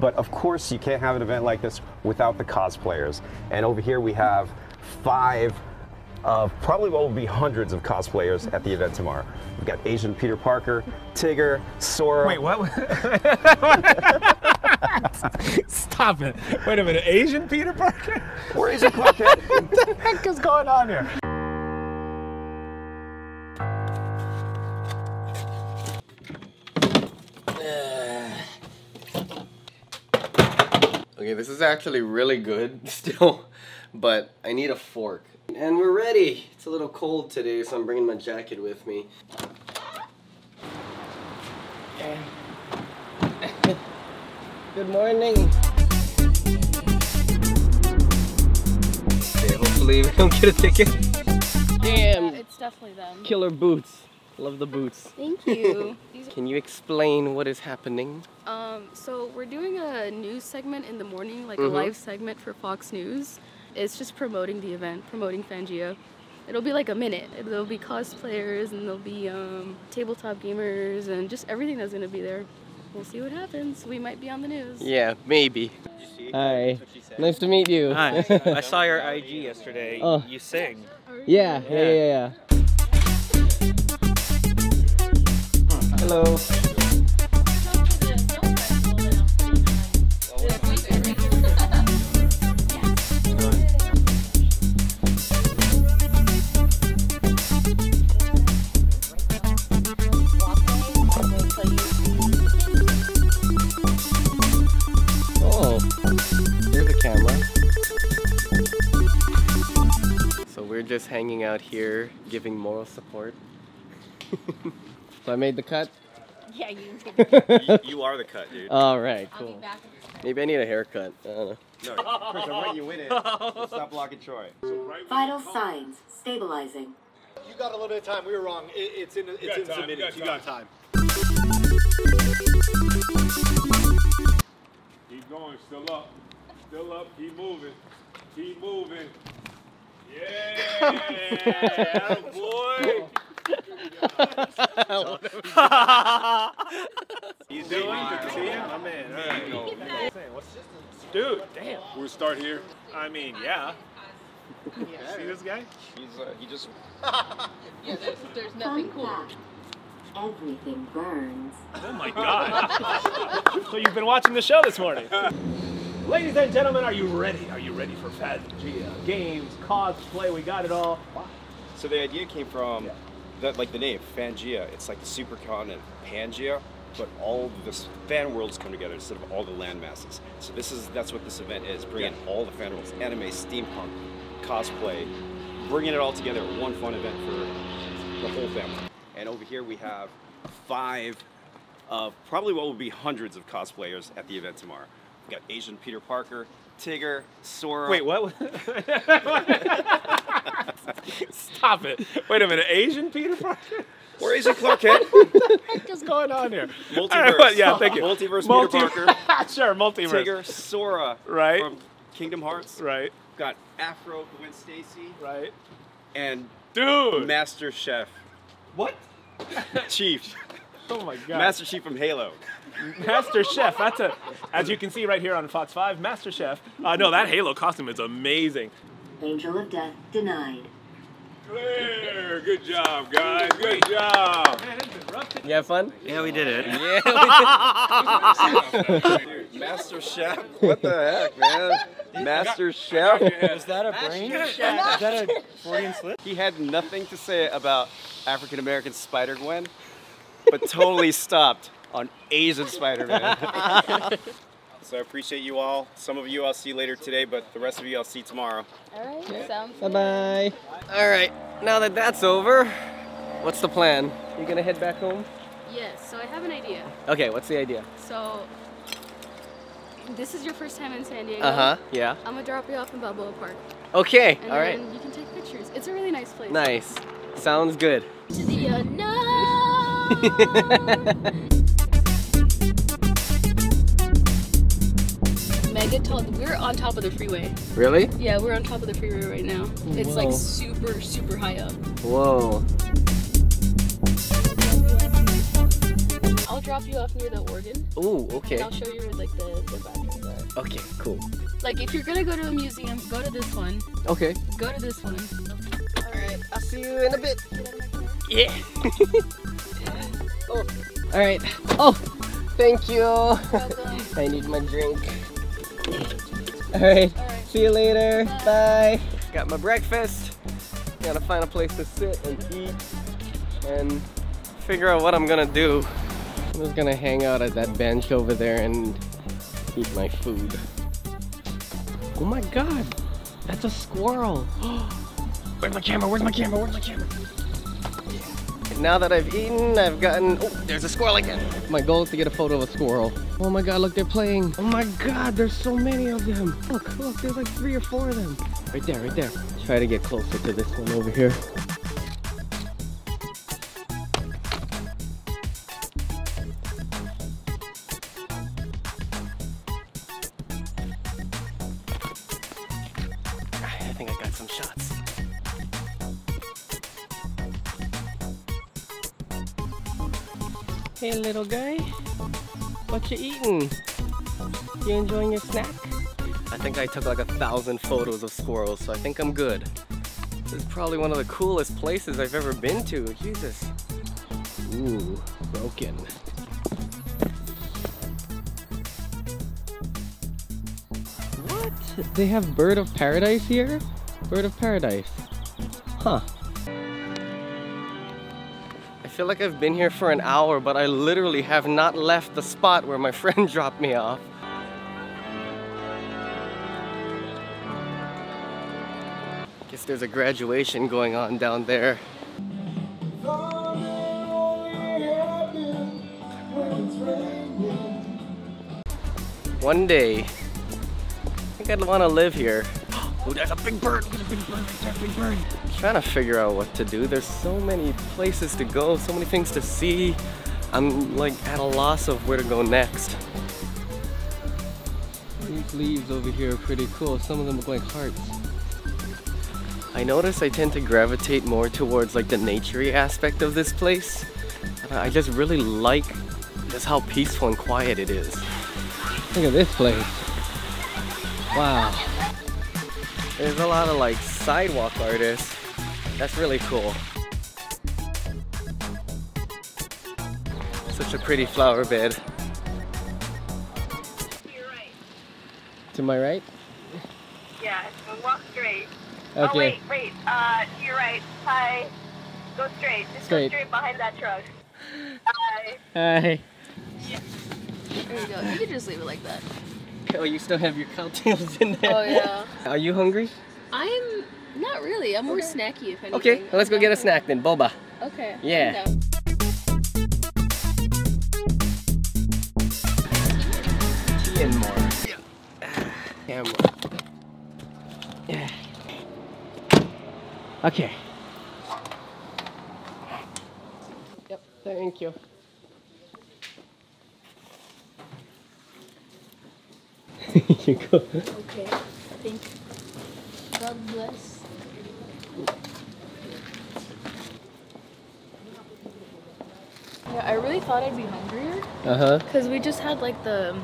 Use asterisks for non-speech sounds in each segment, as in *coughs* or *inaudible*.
But of course, you can't have an event like this without the cosplayers. And over here we have five of probably what will be hundreds of cosplayers at the event tomorrow. We've got Asian Peter Parker, Tigger, Sora. Wait, what? *laughs* Stop it. Wait a minute. Asian Peter Parker? We're Asian Clark Kent. what the heck is going on here? Okay, this is actually really good *laughs* still, but I need a fork. And we're ready. It's a little cold today, so I'm bringing my jacket with me. *laughs* Good morning. Okay, hopefully *laughs* we don't get a ticket. Damn, It's definitely them. killer boots. Love the boots. Thank you. *laughs* Can you explain what is happening? um, so we're doing a news segment in the morning, like Mhm. a live segment for Fox News. It's just promoting the event, promoting Fangaea. It'll be like a minute. There'll be cosplayers and there'll be um, tabletop gamers and just everything that's gonna be there. We'll see what happens. We might be on the news. Yeah, maybe. Hi. Nice to meet you. Hi. *laughs* I saw your IG yesterday. Oh. You sing. Yeah, yeah, yeah, yeah. Hello. Oh, here's a camera. So we're just hanging out here, giving moral support. *laughs* so I made the cut. Yeah, you. *laughs* you, you are the cut, dude. All right, cool. Maybe I need a haircut. I don't know. No, Chris, I'm letting you win it. Stop blocking Troy. Vital signs stabilizing. You got a little bit of time. We were wrong. It, it's in. It's in some minutes. You got time. Keep going, still up. Still up, keep moving. Keep moving. Yeah, *laughs* boy. You doing? Good to see you. My man. All right. Dude, damn. We'll start here. I mean, yeah. See this guy? He's, uh, he just yeah, There's nothing fact. Everything burns. Oh my god. so you've been watching the show this morning. Ladies and gentlemen, are you ready? Are you ready for Fangaea? Games, cosplay, we got it all. So the idea came from that, like the name Fangaea. It's like the supercontinent Pangea, but all the fan worlds come together instead of all the land masses. So this is that's what this event is, bringing all the fan worlds, anime, steampunk, cosplay, bringing it all together one fun event for the whole family. And over here we have five of probably what will be hundreds of cosplayers at the event tomorrow. We've got Asian Peter Parker, Tigger, Sora. Wait, what? *laughs* *laughs* Stop it. Wait a minute. Asian Peter Parker? Or Asian Clark Kent. What the heck is going on here? Multiverse. All right, well, yeah, thank you. Multiverse Multi- Peter Parker. *laughs* sure, multiverse. Tigger, Sora Right. from Kingdom Hearts. Right, Got Afro, Gwen Stacy, right. and Dude. Master Chef what? *laughs* Chief. Oh my god. Master Chief from Halo. Master Chef. That's a, as you can see right here on Fox 5, Master Chef. Uh, no, that Halo costume is amazing. Angel of death denied. Clear. Good job, guys. Good job. You have fun? Yeah, we did it. Yeah. *laughs* Master Chef? What the heck, man? Master Chef? Is that a brain? Is that a Freudian slip? He had nothing to say about African American Spider Gwen, but totally stopped on Asian Spider Man. *laughs* so I appreciate you all. Some of you I'll see later today, but the rest of you I'll see tomorrow. All right, sounds good. bye bye. All right, now that that's over, what's the plan? You gonna head back home? Yes, so I have an idea. Okay, what's the idea? So, this is your first time in San Diego. Uh huh. Yeah. I'm gonna drop you off in Balboa Park. Okay. And All right. then you can take pictures. It's a really nice place. Nice. Sounds good. To the *laughs* unknown. *laughs* Mega tall. We're on top of the freeway. Really? Yeah, we're on top of the freeway right now. It's Whoa. like super, super high up. Whoa. I'll drop you off near the organ. And okay. I'll show you where like the, the bathrooms are. Okay, cool. Like if you're gonna go to a museum, go to this one. Okay. Go to this one. Alright, I'll see you in a bit. Yeah. *laughs* oh, alright. Oh, thank you. *laughs* I need my drink. Alright, see you later. Bye. Got my breakfast. Gotta find a place to sit and eat and figure out what I'm gonna do. I'm just gonna hang out at that bench over there and eat my food. Oh my god, that's a squirrel. *gasps* Where's my camera? Where's my camera? Where's my camera? Now that I've eaten, I've gotten. Oh, there's a squirrel again. My goal is to get a photo of a squirrel. Oh my god, look, they're playing. Oh my god, there's so many of them. Look, look, there's like three or four of them. Right there, right there. Try to get closer to this one over here. I think I got some shots. Hey little guy, what you eating? You enjoying your snack? I think I took like a thousand photos of squirrels, so I think I'm good. This is probably one of the coolest places I've ever been to. Jesus. Ooh, broken. What? They have bird of paradise here? Bird of paradise. Huh. Feel like I've been here for an hour, but I literally have not left the spot where my *laughs* friend dropped me off. Guess there's a graduation going on down there. One day, I think I'd want to live here. *gasps* Oh, there's a big bird! Look at the big bird right there, big bird! Trying to figure out what to do. There's so many places to go, so many things to see. I'm like at a loss of where to go next. These leaves over here are pretty cool. Some of them look like hearts. I notice I tend to gravitate more towards like the naturey aspect of this place. I just really like just how peaceful and quiet it is. Look at this place. Wow. There's a lot of like sidewalk artists. That's really cool. Such a pretty flower bed. To my right? Yeah, so walk straight. Okay. Oh wait, wait. Uh, to your right. Hi. Go straight. Just Straight. go straight behind that truck. Hi. Hi. There you go. You can just leave it like that. Oh, you still have your cocktails in there. Oh yeah. Are you hungry? I'm not really. I'm more snacky if anything. Okay, well, let's go get a snack then. Boba. Okay. Yeah. Tea and more. Yeah, more. Yeah. Okay. Yep, thank you. *laughs* you go. Okay. Thank you. God bless. Yeah, I really thought I'd be hungrier Uh huh. because we just had like the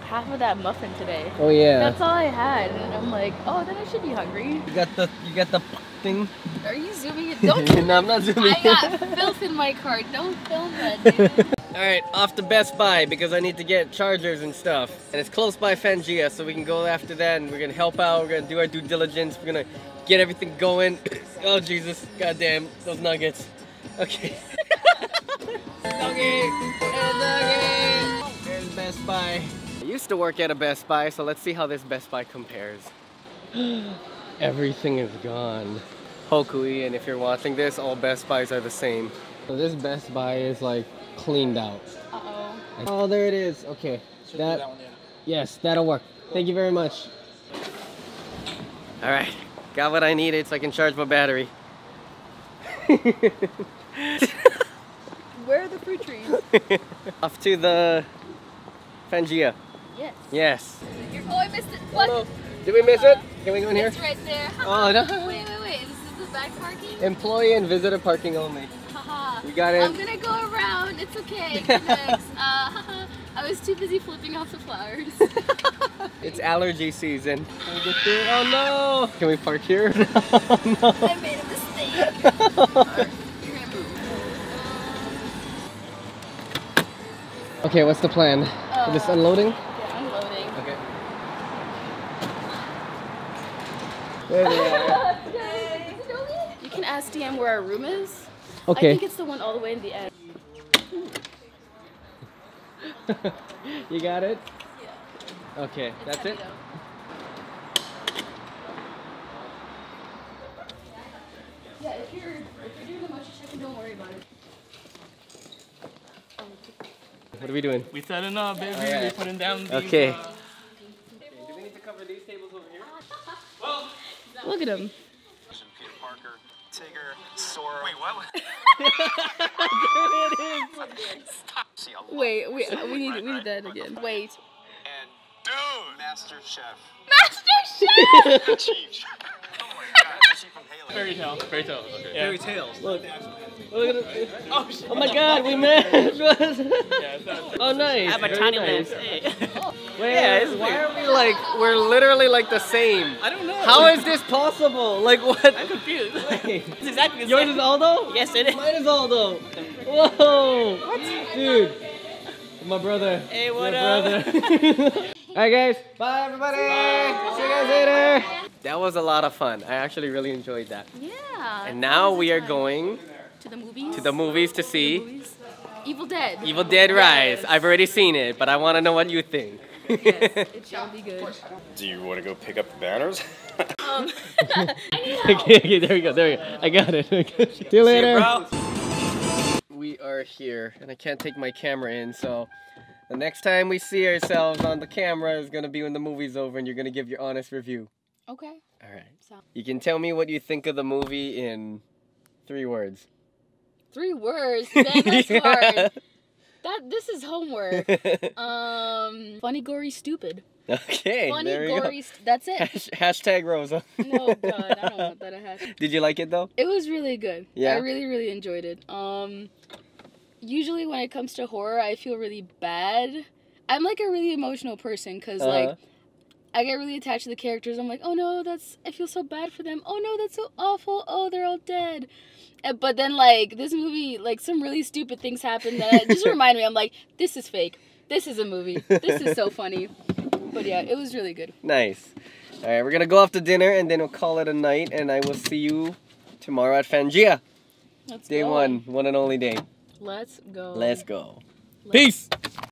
half of that muffin today. Oh yeah. That's all I had, and I'm like, oh, then I should be hungry. You got the you got the thing. Are you zooming in? Don't. *laughs* no, I'm not zooming. I got filth *laughs* in my card. Don't film that. *laughs* All right, off to Best Buy because I need to get chargers and stuff. And it's close by Fangaea, so we can go after that and we're gonna help out. We're gonna do our due diligence. We're gonna get everything going. *coughs* oh Jesus, goddamn those nuggets. Okay. There's Best Buy. I used to work at a Best Buy, so let's see how this Best Buy compares. Everything is gone. Hokui, and if you're watching this, all Best Buys are the same. So this Best Buy is like cleaned out. Uh oh. Oh, there it is. Okay. That, Yes, that'll work. Thank you very much. All right, got what I needed so I can charge my battery. Fruit trees? *laughs* Off to the Fangaea. yes. Yes. Oh, I missed it. Oh, did we miss it? Can we go in here? It's right there. Oh, no. Wait, wait, wait. This is the back parking? Employee and visitor parking only. Haha. You got it. I'm gonna go around It's okay. *laughs* Uh, *laughs* I was too busy flipping off the flowers. It's allergy season. Can we get through? Oh no! Can we park here? oh no! I made a mistake. Okay, what's the plan? For this Uh, unloading? Yeah, unloading. Okay. There they are. *laughs* You can ask DM where our room is. Okay. I think it's the one all the way in the end. *laughs* you got it? Okay, that's it? Yeah, if you're if you're doing a bunch of checking, don't worry about it. What are we doing? We setting up, baby. Alright. We putting down these, Okay. uh, Do we need to cover these tables over here? Well, look at him. Peter Parker, Tigger, Sora. Wait, what? See, a lot. Wait, we we need we need that again. Wait. And dude, Master Chef. Master Chef. Chief. *laughs* Oh my god, that's from Halo. Fairy tale. Fairy tale. Okay. Fairy tales. Look. Look at it. Oh, oh, oh my god, we matched. *laughs* *laughs* oh, nice. I have a Very tiny nice. list. Hey. *laughs* Wait, Yeah, it's why weird. are we like, we're literally like the same? I don't know. How is this possible? Like what? I'm confused. Wait. it's exactly the Yours same. is Aldo? Yes, it is. Mine is Aldo. Whoa. What? Dude. My brother. Hey, what My up? brother. Alright guys. Bye everybody. See you guys later. That was a lot of fun. I actually really enjoyed that. Yeah. And now we are time. going to the movies. to the movies to see Movies. Evil Dead. Evil Dead Rise. Yes. I've already seen it, but I want to know what you think. yes, *laughs* it shall be good. Do you want to go pick up the banners? *laughs* Um, *laughs* okay, okay, there we go, there we go. I got it. I got it. See you later. We are here, and I can't take my camera in, so the next time we see ourselves on the camera is gonna be when the movie's over, and you're gonna give your honest review. Okay. All right. So You can tell me what you think of the movie in three words. three words. *laughs* Man, that's Yeah. hard. That this is homework. *laughs* Um, funny, gory, stupid. okay, funny, there we go. gory. St- that's it. Hash- hashtag Rosa. No, God, I don't want that. Had. *laughs* Did you like it though? It was really good. Yeah? I really, really enjoyed it. Um, usually when it comes to horror, I feel really bad. I'm like a really emotional person because Uh-huh. like I get really attached to the characters. I'm like, oh no, that's I feel so bad for them. Oh no, that's so awful. Oh, they're all dead. But then like this movie, like some really stupid things happen that just *laughs* remind me. I'm like, this is fake. This is a movie. This is so funny. But yeah, it was really good. Nice. All right, we're gonna go off to dinner, and then we'll call it a night, and I will see you tomorrow at Fangaea. Let's Day go. one, one and only day. Let's go. Let's go. Let's- Peace.